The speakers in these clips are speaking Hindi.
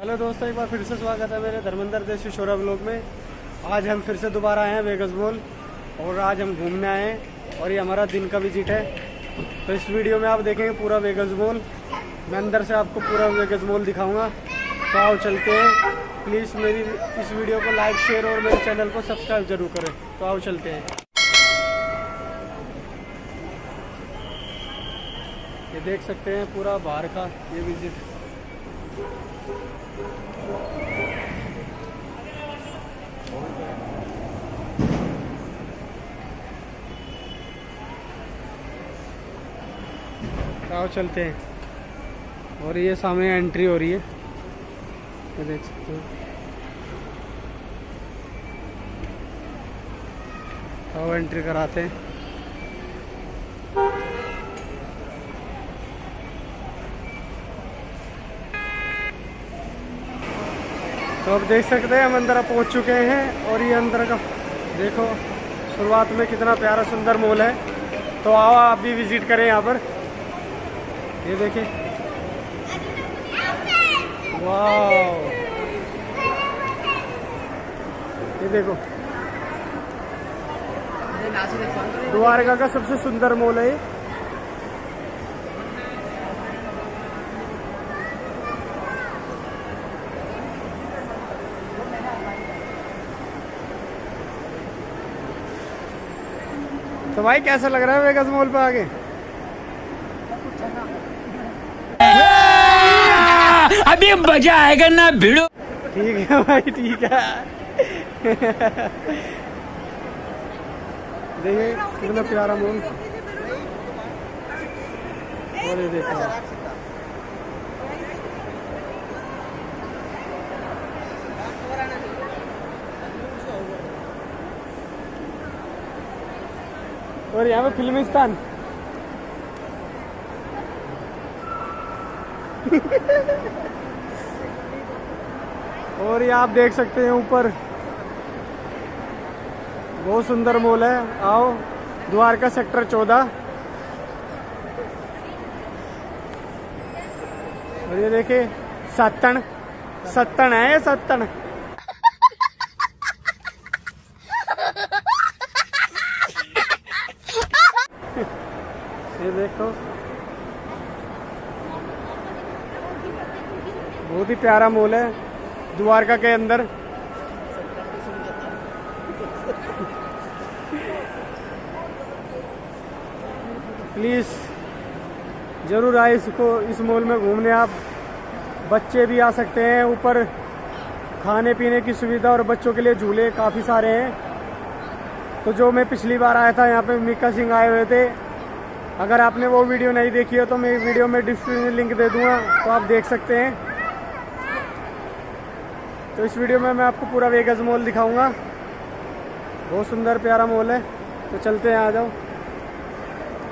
हेलो दोस्तों, एक बार फिर से स्वागत है मेरे धर्मेंद्र देशी शोरा ब्लॉग में। आज हम फिर से दोबारा आए हैं वेगस मॉल और आज हम घूमने आए हैं और ये हमारा दिन का विज़िट है। तो इस वीडियो में आप देखेंगे पूरा वेगस मॉल मैं अंदर से आपको पूरा वेगस मॉल दिखाऊँगा। तो आओ चलते हैं। प्लीज़ मेरी इस वीडियो को लाइक शेयर और मेरे चैनल को सब्सक्राइब ज़रूर करें। तो आओ चलते हैं। ये देख सकते हैं पूरा बाहर का ये विज़िट आओ चलते हैं। और ये सामने एंट्री हो रही है। ये देख सकते हो। आओ एंट्री कराते हैं। तो अब देख सकते हैं, हम अंदर पहुँच चुके हैं और ये अंदर का, देखो, शुरुआत में कितना प्यारा सुंदर मॉल है। तो आओ, आप भी विज़िट करें यहाँ पर। ये देखिए वाह ये देखो। द्वारका का सबसे सुंदर मॉल है तो भाई, कैसा लग रहा है वेगस मॉल पे आगे अभी मज़ा आएगा ना भिड़ो। ठीक है भाई, ठीक है। देखिए, कितना प्यारा मॉल और और यहाँ पे फिल्मिस्तान और ये आप देख सकते हैं ऊपर। बहुत सुंदर मॉल है। आओ, द्वारका सेक्टर चौदह। और ये देखिए, सत्तन। सत्तन है ये सत्तन। ये देखो। बहुत ही प्यारा मॉल है। द्वारका के अंदर। प्लीज़ ज़रूर आए इसको, इस मॉल में घूमने आप। बच्चे भी आ सकते हैं, ऊपर खाने पीने की सुविधा और बच्चों के लिए झूले काफ़ी सारे हैं। तो जो मैं पिछली बार आया था, यहाँ पे मिका सिंह आए हुए थे। अगर आपने वो वीडियो नहीं देखी हो तो मैं वीडियो में डिस्क्रिप्शन लिंक दे दूँगा तो आप देख सकते हैं। तो इस वीडियो में मैं आपको पूरा वेगस मॉल दिखाऊँगा। बहुत सुंदर प्यारा मॉल है। तो चलते हैं आ जाओ।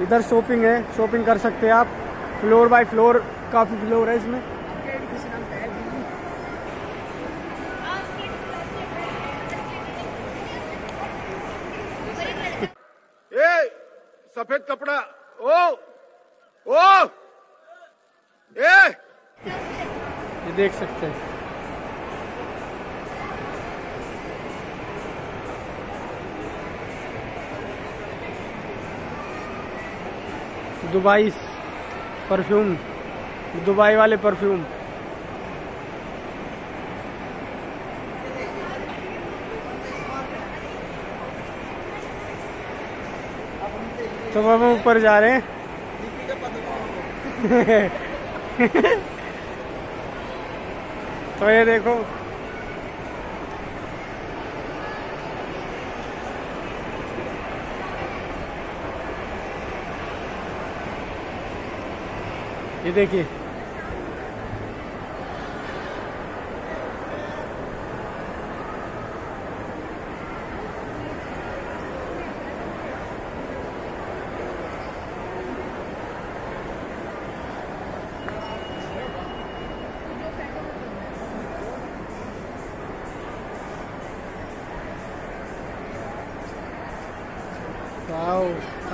इधर शॉपिंग है। शॉपिंग कर सकते हैं आप। फ्लोर बाय फ्लोर काफ़ी फ्लोर है इसमें। ए सफ़ेद कपड़ा। ओ ओ। ए। ये देख सकते हैं। दुबई परफ्यूम, दुबई वाले परफ्यूम। तो अब हम ऊपर जा रहे हैं। तो ये देखो ये देखिए।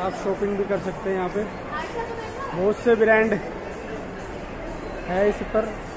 आप शॉपिंग भी कर सकते हैं यहाँ पे। बहुत से ब्रांड है इस पर।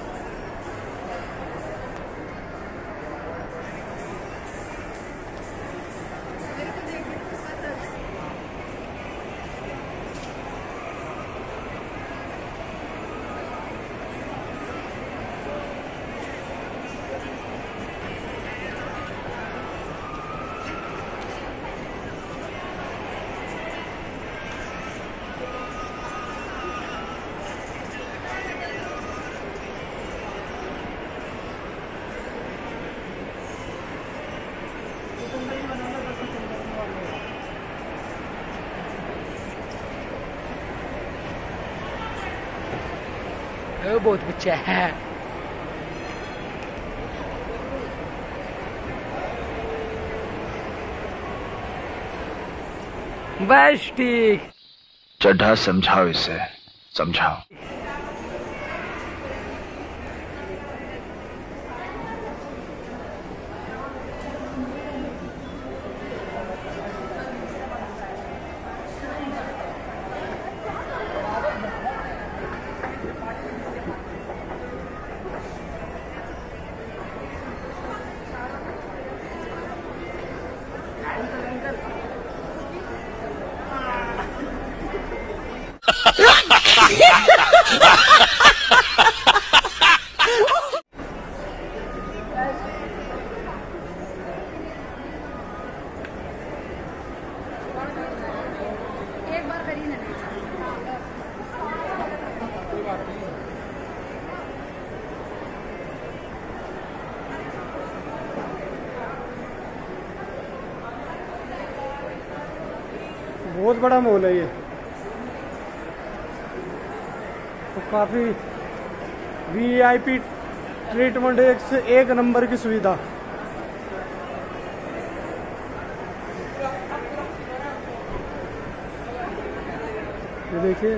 बहुत कुछ है। बस ठीक चड्ढा समझाओ इसे समझाओ एक बार करी ना बहुत बड़ा मॉल है ये। तो काफ़ी वीआईपी ट्रीटमेंट एक से एक नंबर की सुविधा। ये देखिए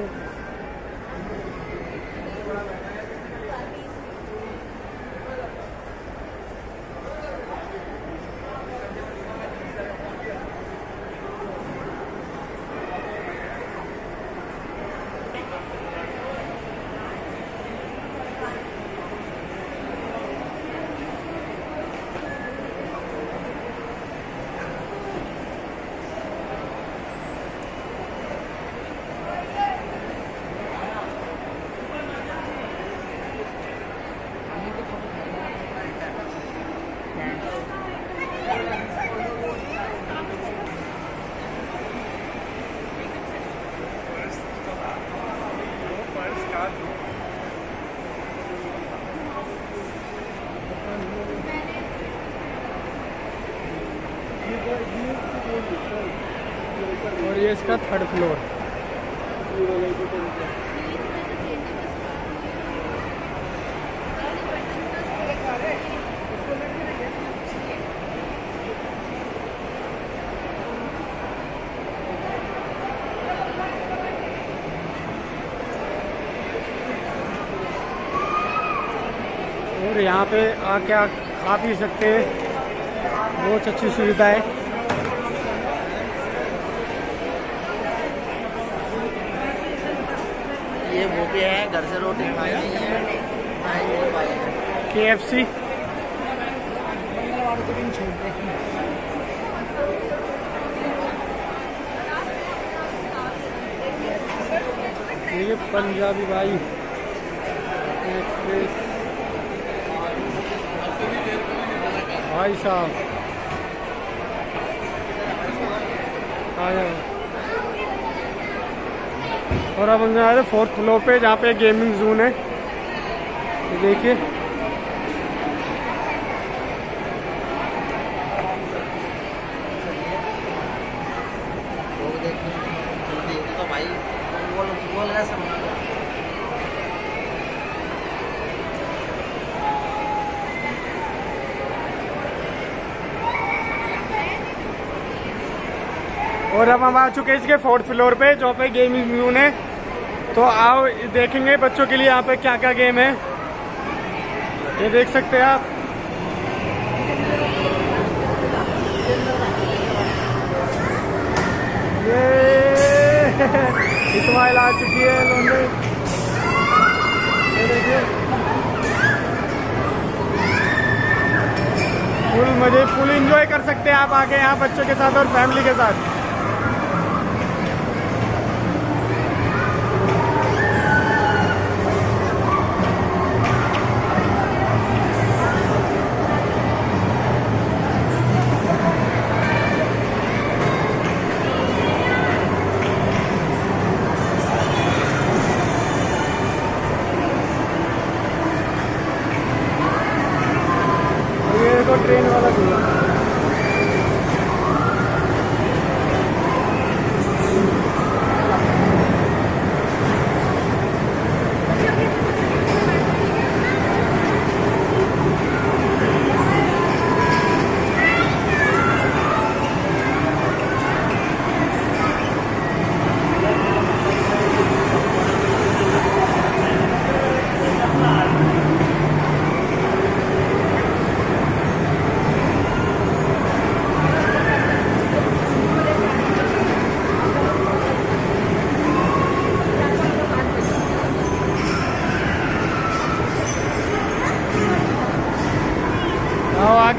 और ये इसका थर्ड फ्लोर और यहाँ पे आके आ खा पी सकते हैं? बहुत अच्छी सुविधा है। ये वो भी है, घर से रोटी खाई के एफ़ सी ये पंजाबी भाई। भाई साहब। आ जाओ और अब हम जा रहे फोर्थ फ्लोर पे, जहाँ पे गेमिंग जोन है। देखिए। और अब हम आ चुके हैं इसके फोर्थ फ्लोर पे, जो पे गेमिंग म्यून है। तो आओ, देखेंगे बच्चों के लिए यहाँ पे क्या क्या गेम है। ये देख सकते हैं आप। ये इस्माइल आ चुकी है देखिए। फुल मज़े फुल एंजॉय कर सकते हैं आप आके यहाँ बच्चों के साथ और फैमिली के साथ और ये देखो ट्रेन वाला झूला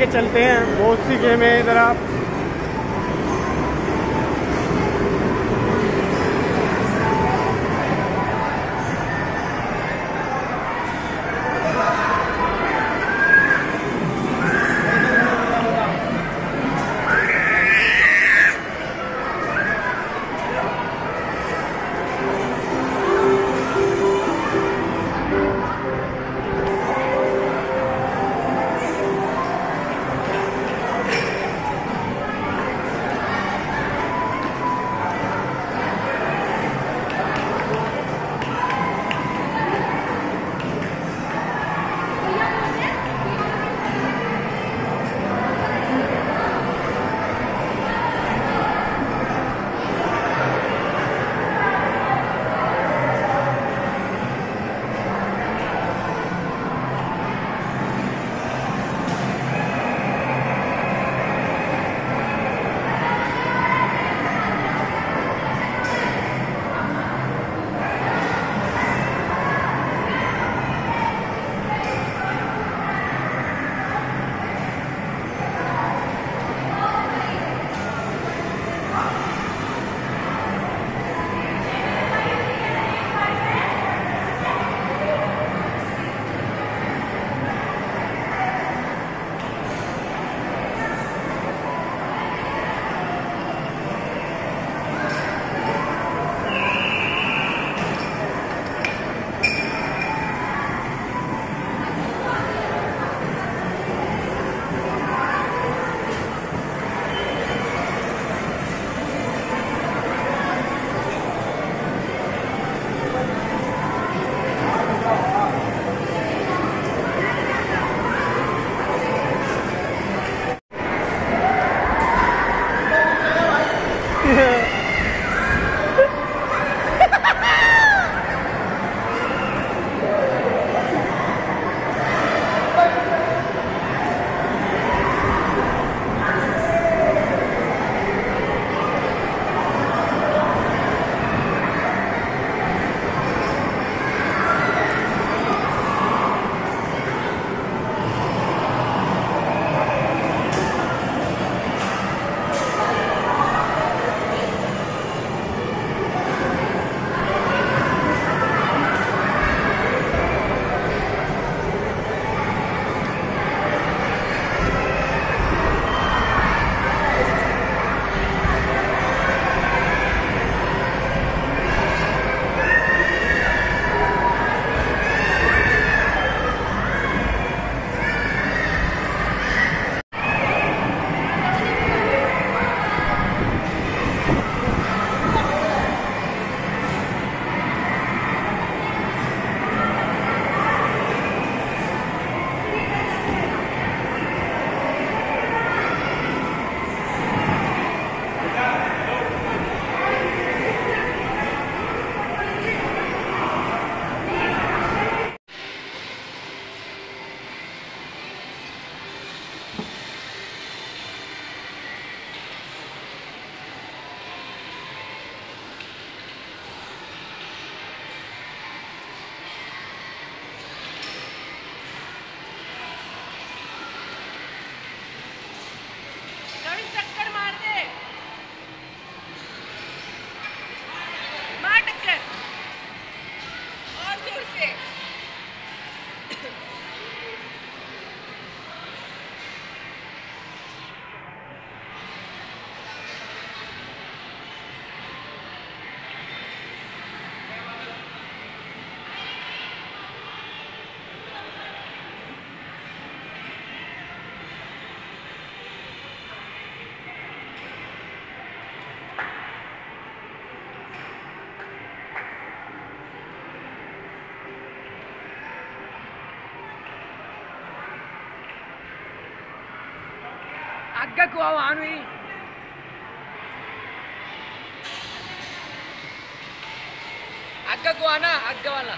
आगे चलते हैं। बहुत सी गेम इधर आप। ಹಗ್ಗಕ್ಕೂ ಅವ ಆನ್ವಿ ಹಗ್ಗಕ್ಕೂ ಅನ ಹಗ್ಗವಲ್ಲ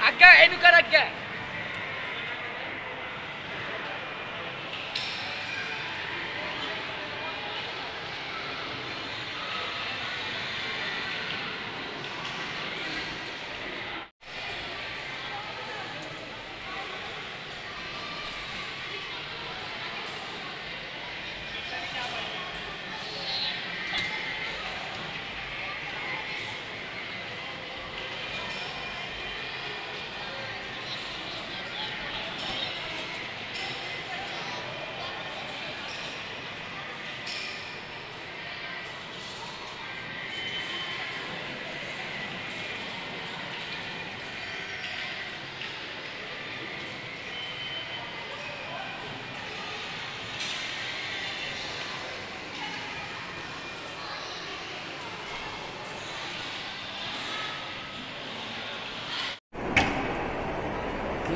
ಹಗ್ಗ ಎನುಕರ ಹಗ್ಗ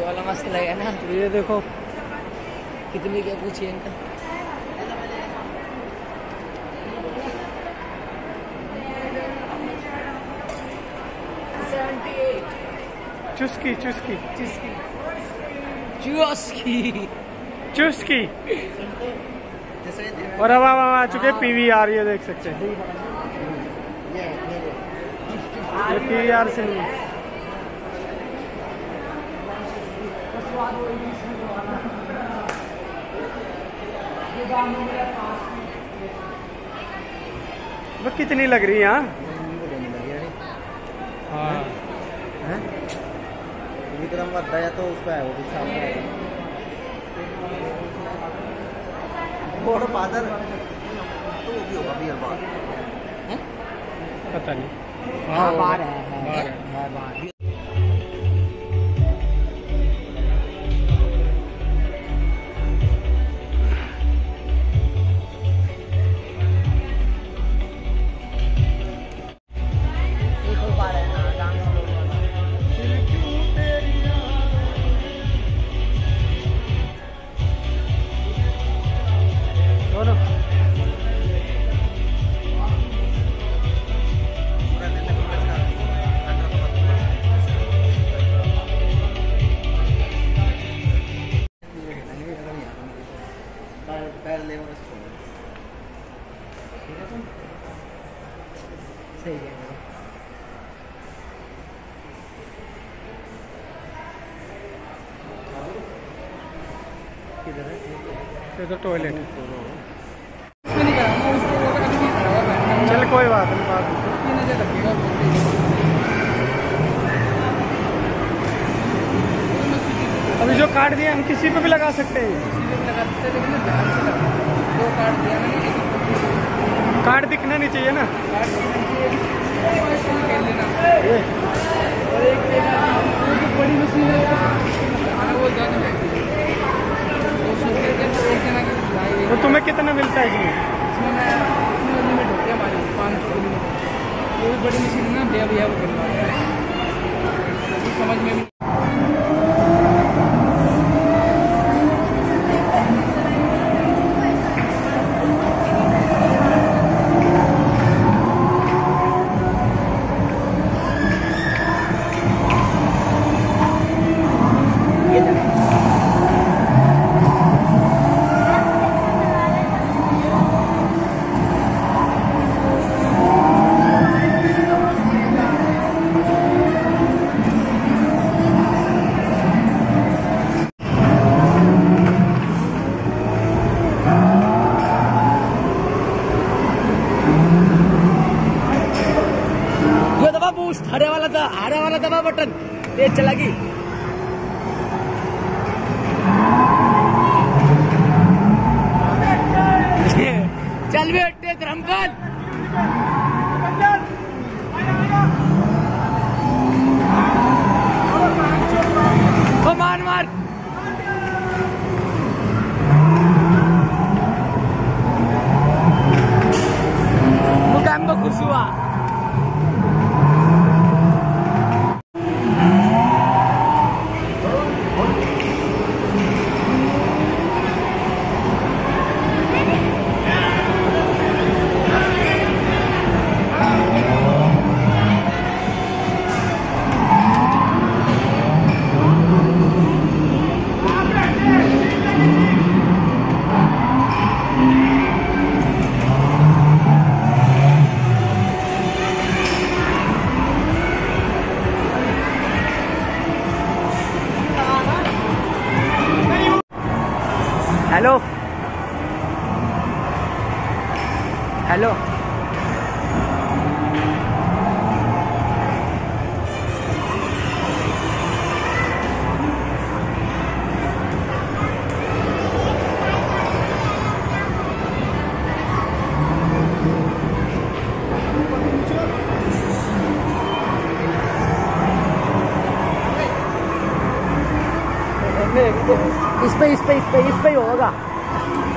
वाला मस्त लगेगा ना। तो ये देखो कितने क्या पूछिए इनका। चुस्की चुस्की। चुस्की। चुस्की। ये और अब अब आ चुके पीवी आर ये देख सकते हैं। ये पीवी आर से नहीं। वो कितनी लग रही है यहाँ हाँ। हैं? विक्रम का दया तो उसका है वो भी सामने है। और फादर तो वो भी होगा बियर बार। पता नहीं। हाँ है है, बाहर है। है ये तो टॉयलेट चल कोई बात नहीं बात। अभी जो कार्ड दिया हम किसी पे भी लगा सकते हैं। कार्ड दिखना नहीं चाहिए ना। ये। तो पे इस पे इस पे ही होगा।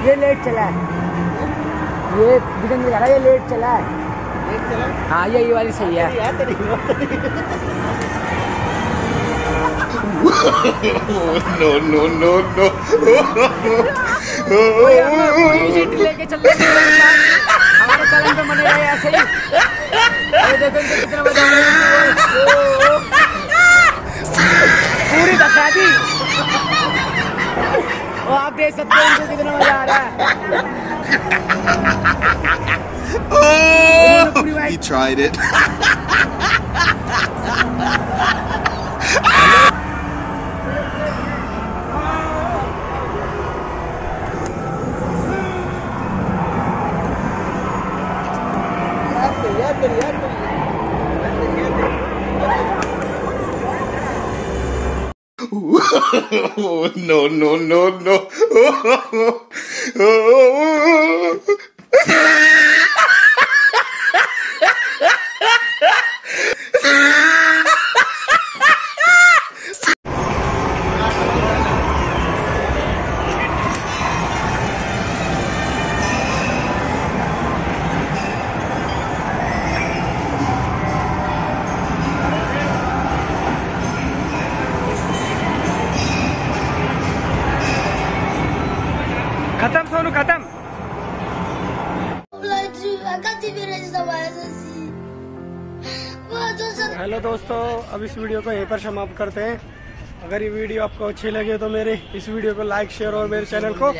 ये लेट चला है। ये विजन में जा रहा है ये लेट चला है। हाँ? यही वाली सही है। यार तेरी no, no, no, no. लेके चल रहे हैं। हमारे चैनल पे बने रहे ऐसे ही। ये देखो इनको कितना मज़ा आ रहा है ओ, ओ, ओ। पूरी धक्का दी और आप देख सकते हो इनको कितना मज़ा आ रहा है इन्होंने पूरी He white tried it. no, no, no, no. अब इस वीडियो को यहीं पर समाप्त करते हैं। अगर ये वीडियो आपको अच्छी लगे तो मेरे इस वीडियो को लाइक, शेयर और मेरे चैनल को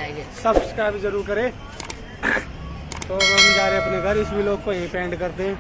सब्सक्राइब ज़रूर करें। तो हम जा रहे हैं अपने घर, इस वीडियो को यहीं पे एंड करते हैं।